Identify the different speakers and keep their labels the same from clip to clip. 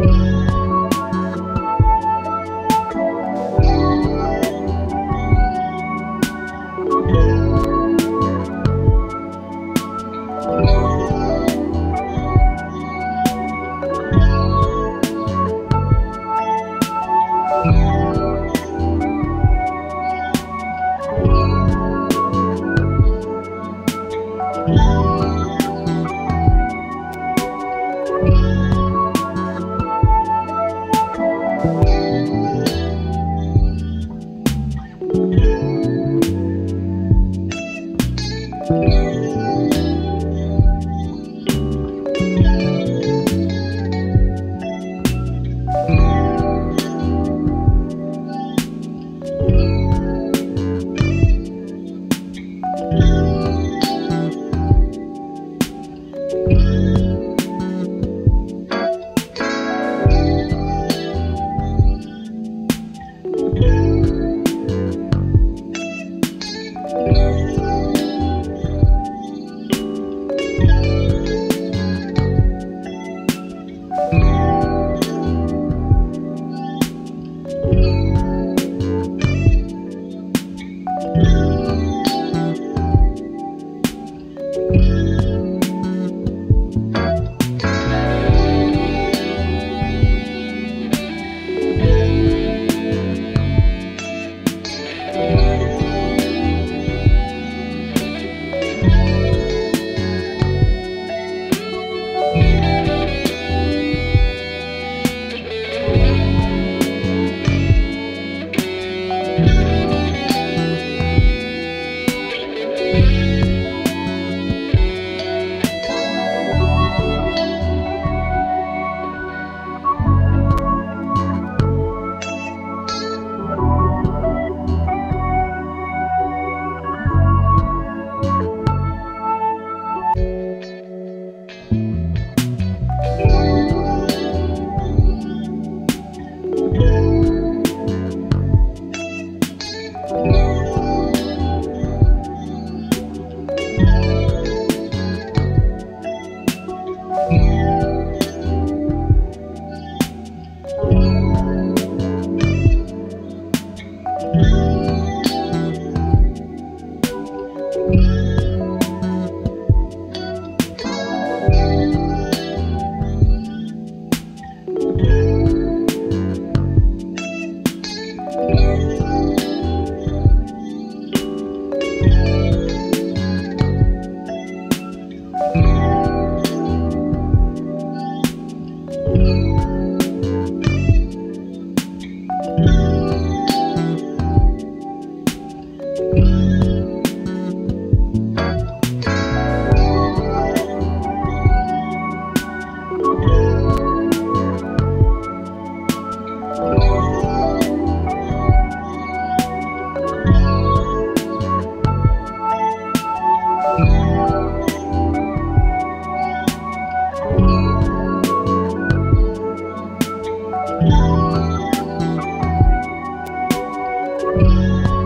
Speaker 1: oh. Bye.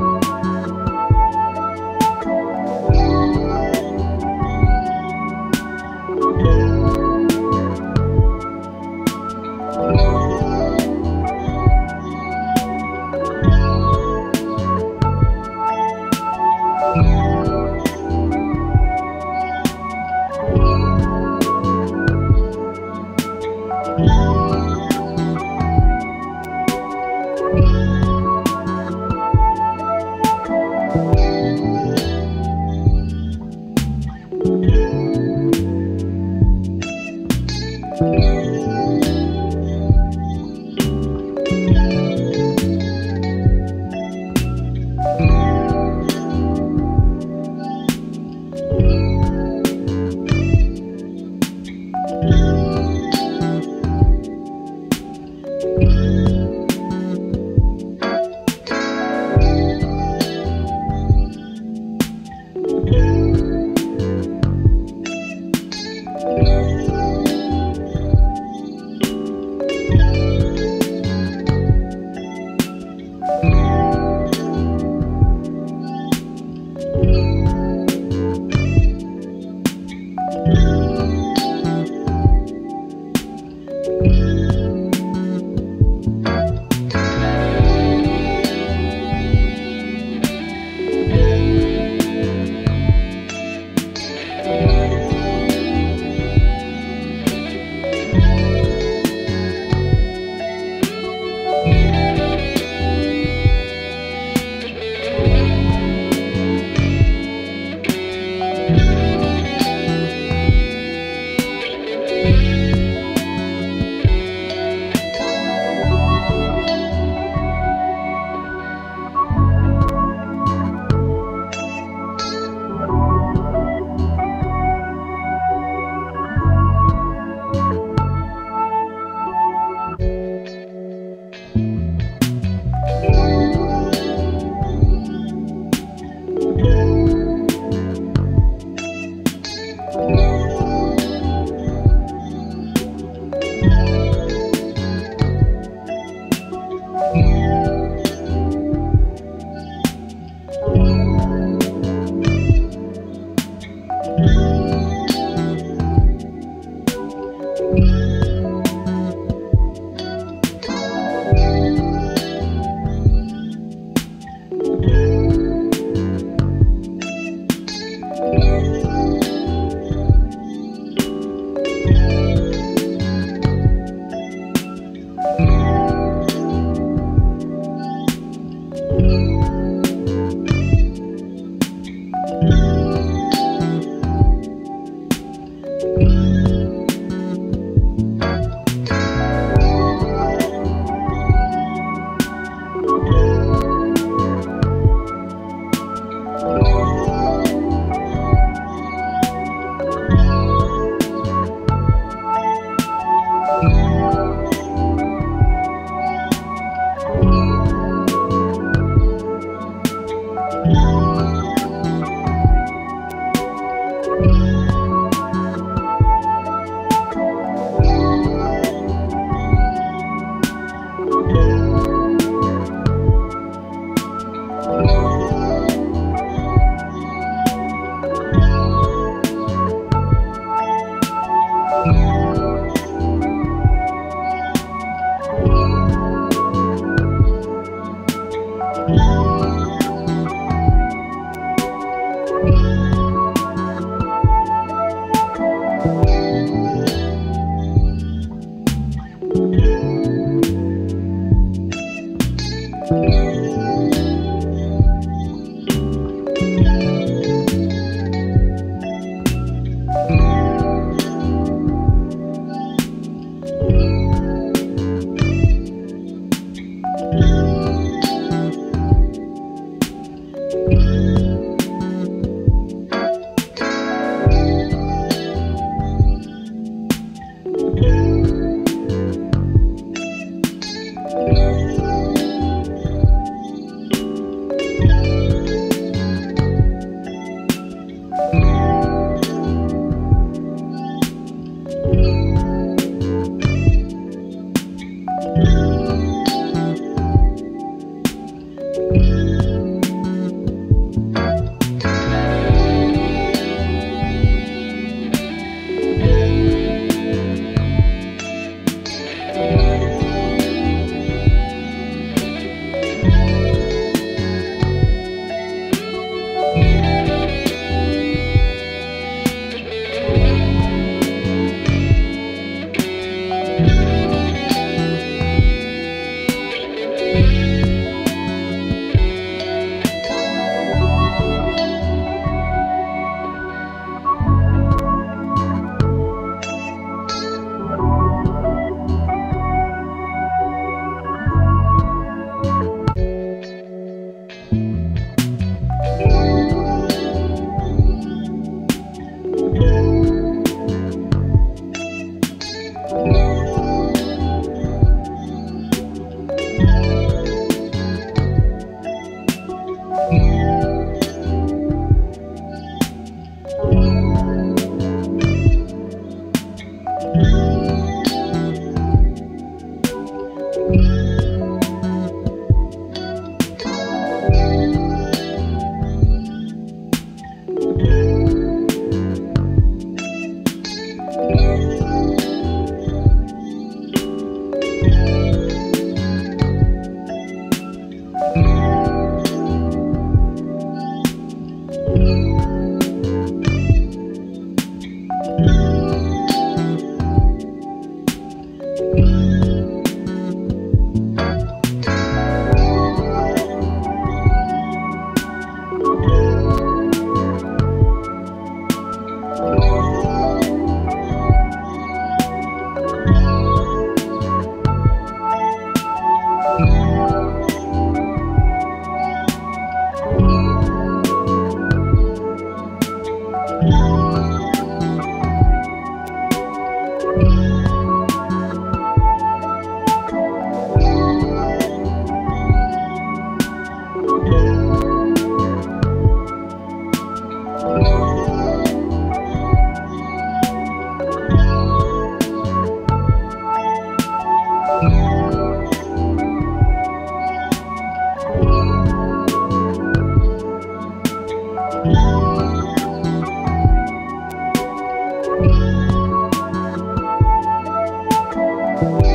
Speaker 1: Thank you.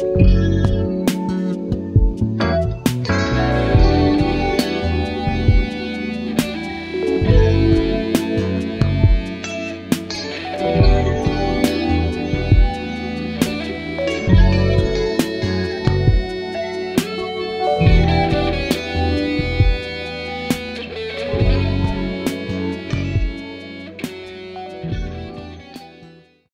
Speaker 1: you.